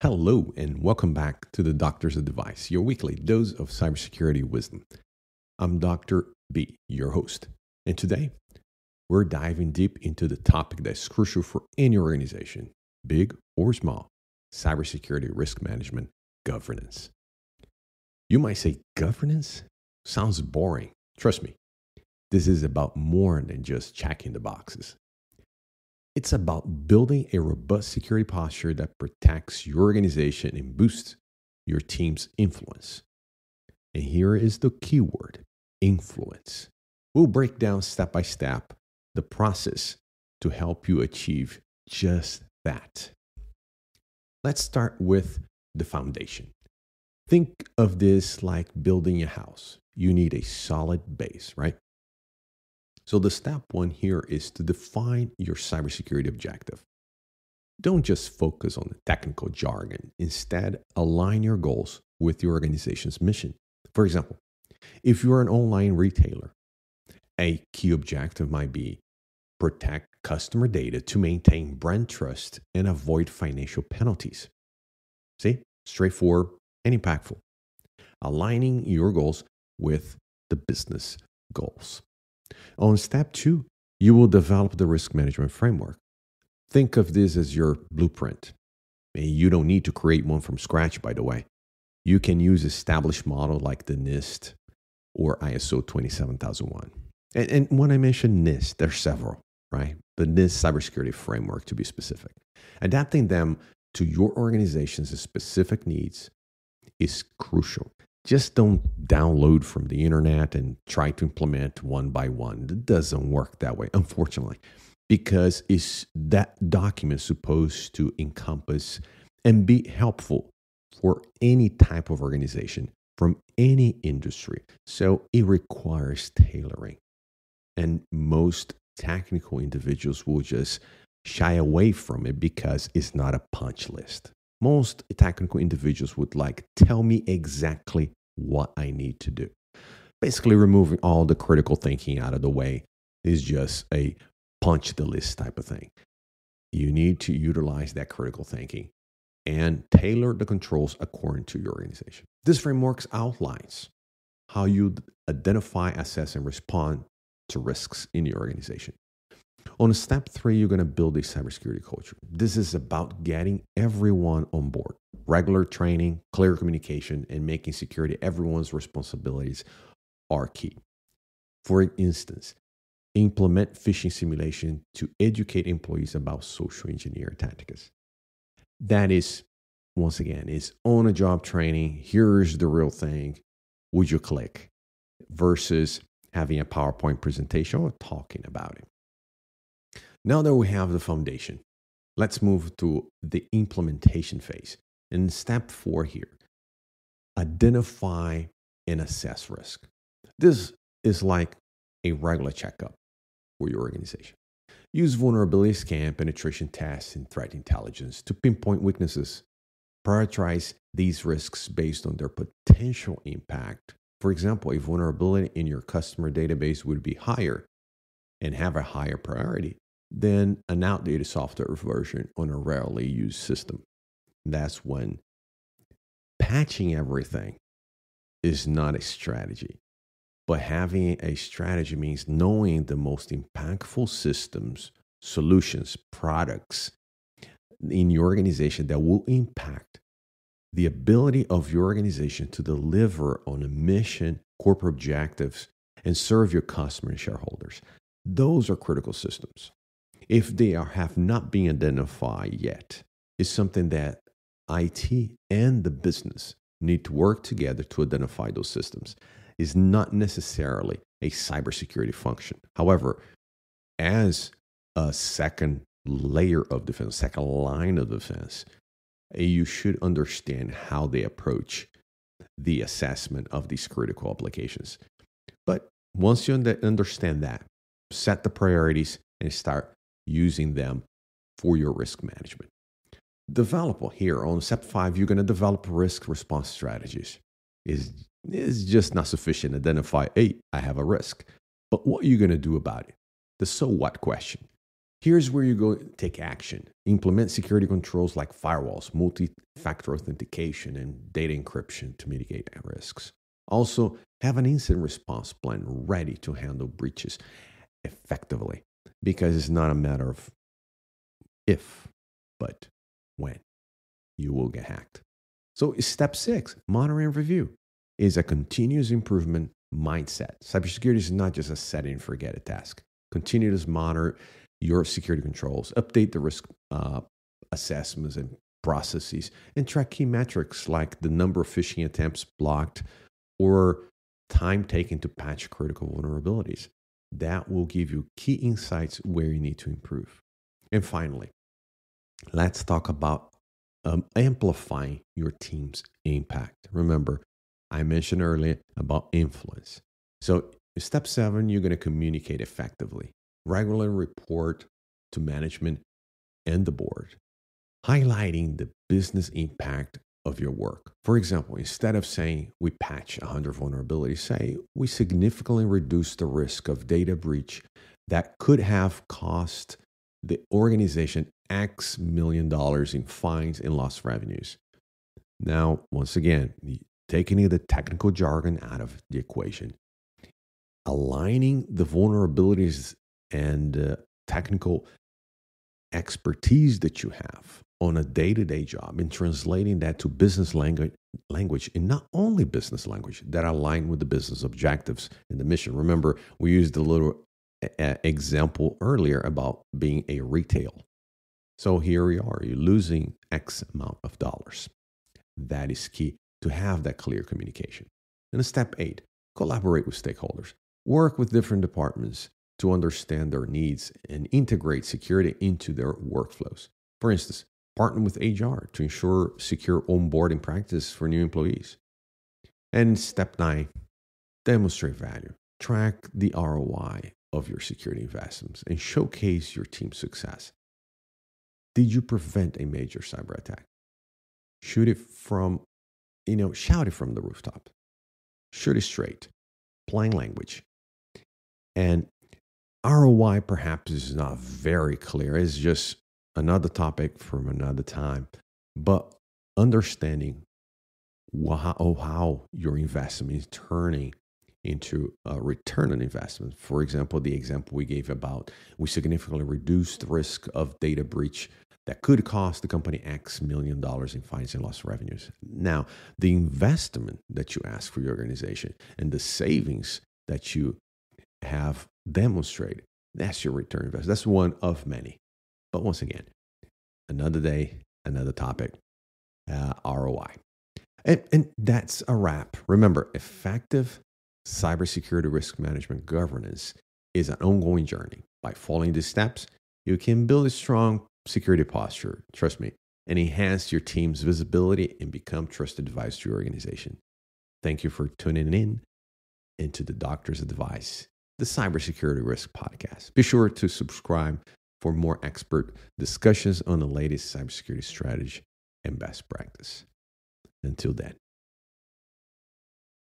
Hello, and welcome back to the Doctor's Advice, your weekly dose of cybersecurity wisdom. I'm Dr. B, your host, and today we're diving deep into the topic that's crucial for any organization, big or small cybersecurity risk management governance. You might say, governance sounds boring. Trust me, this is about more than just checking the boxes. It's about building a robust security posture that protects your organization and boosts your team's influence. And here is the keyword influence. We'll break down step by step the process to help you achieve just that. Let's start with the foundation. Think of this like building a house. You need a solid base, right? So, the step one here is to define your cybersecurity objective. Don't just focus on the technical jargon. Instead, align your goals with your organization's mission. For example, if you're an online retailer, a key objective might be protect customer data to maintain brand trust and avoid financial penalties. See, straightforward and impactful. Aligning your goals with the business goals. On step two, you will develop the risk management framework. Think of this as your blueprint. And You don't need to create one from scratch, by the way. You can use established model like the NIST or ISO 27001. And, and when I mention NIST, there's several, right? The NIST cybersecurity framework, to be specific. Adapting them to your organization's specific needs is crucial just don't download from the internet and try to implement one by one. It doesn't work that way, unfortunately, because it's that document supposed to encompass and be helpful for any type of organization from any industry. So it requires tailoring. And most technical individuals will just shy away from it because it's not a punch list. Most technical individuals would like, tell me exactly what I need to do. Basically, removing all the critical thinking out of the way is just a punch the list type of thing. You need to utilize that critical thinking and tailor the controls according to your organization. This framework outlines how you identify, assess, and respond to risks in your organization. On step three, you're going to build a cybersecurity culture. This is about getting everyone on board. Regular training, clear communication, and making security everyone's responsibilities are key. For instance, implement phishing simulation to educate employees about social engineer tactics. That is, once again, is on a job training. Here's the real thing. Would you click? Versus having a PowerPoint presentation or talking about it. Now that we have the foundation, let's move to the implementation phase. In step four here, identify and assess risk. This is like a regular checkup for your organization. Use vulnerability scan, penetration tests, and threat intelligence to pinpoint weaknesses. Prioritize these risks based on their potential impact. For example, a vulnerability in your customer database would be higher and have a higher priority than an outdated software version on a rarely used system. That's when patching everything is not a strategy. But having a strategy means knowing the most impactful systems, solutions, products in your organization that will impact the ability of your organization to deliver on a mission, corporate objectives, and serve your customers and shareholders. Those are critical systems if they are, have not been identified yet, is something that IT and the business need to work together to identify those systems. Is not necessarily a cybersecurity function. However, as a second layer of defense, second line of defense, you should understand how they approach the assessment of these critical applications. But once you understand that, set the priorities and start using them for your risk management. Develop here on step five, you're going to develop risk response strategies. Is is just not sufficient. To identify, hey, I have a risk. But what are you going to do about it? The so what question. Here's where you go take action. Implement security controls like firewalls, multi factor authentication, and data encryption to mitigate risks. Also, have an incident response plan ready to handle breaches effectively because it's not a matter of if, but when you will get hacked. So, step six monitor and review is a continuous improvement mindset. Cybersecurity is not just a set and forget it task. Continue to monitor your security controls, update the risk uh, assessments and processes, and track key metrics like the number of phishing attempts blocked or time taken to patch critical vulnerabilities. That will give you key insights where you need to improve. And finally, let's talk about um, amplifying your team's impact. Remember, I mentioned earlier about influence. So, step seven, you're going to communicate effectively. Regularly report to management and the board, highlighting the business impact of your work. For example, instead of saying we patch 100 vulnerabilities, say we significantly reduce the risk of data breach that could have cost the organization X million dollars in fines and lost revenues. Now, once again, taking the technical jargon out of the equation, aligning the vulnerabilities and uh, technical expertise that you have on a day-to-day job and translating that to business language language and not only business language that align with the business objectives and the mission remember we used the little uh, example earlier about being a retail. So here we are you're losing x amount of dollars. That is key to have that clear communication. And step eight collaborate with stakeholders. Work with different departments to understand their needs and integrate security into their workflows. For instance Partner with HR to ensure secure onboarding practice for new employees. And step nine, demonstrate value. Track the ROI of your security investments and showcase your team's success. Did you prevent a major cyber attack? Shoot it from, you know, shout it from the rooftop. Shoot it straight, plain language. And ROI perhaps is not very clear. It's just another topic from another time. But understanding how, how your investment is turning into a return on investment. For example, the example we gave about we significantly reduced the risk of data breach that could cost the company X million dollars in fines and lost revenues. Now, the investment that you ask for your organization and the savings that you have demonstrated, that's your return investment. That's one of many. But once again, another day, another topic, uh, ROI. And, and that's a wrap. Remember, effective cybersecurity risk management governance is an ongoing journey. By following these steps, you can build a strong security posture, trust me, and enhance your team's visibility and become trusted advisor to your organization. Thank you for tuning in into the Doctor's Advice, the Cybersecurity Risk Podcast. Be sure to subscribe for more expert discussions on the latest cybersecurity strategy and best practice. Until then.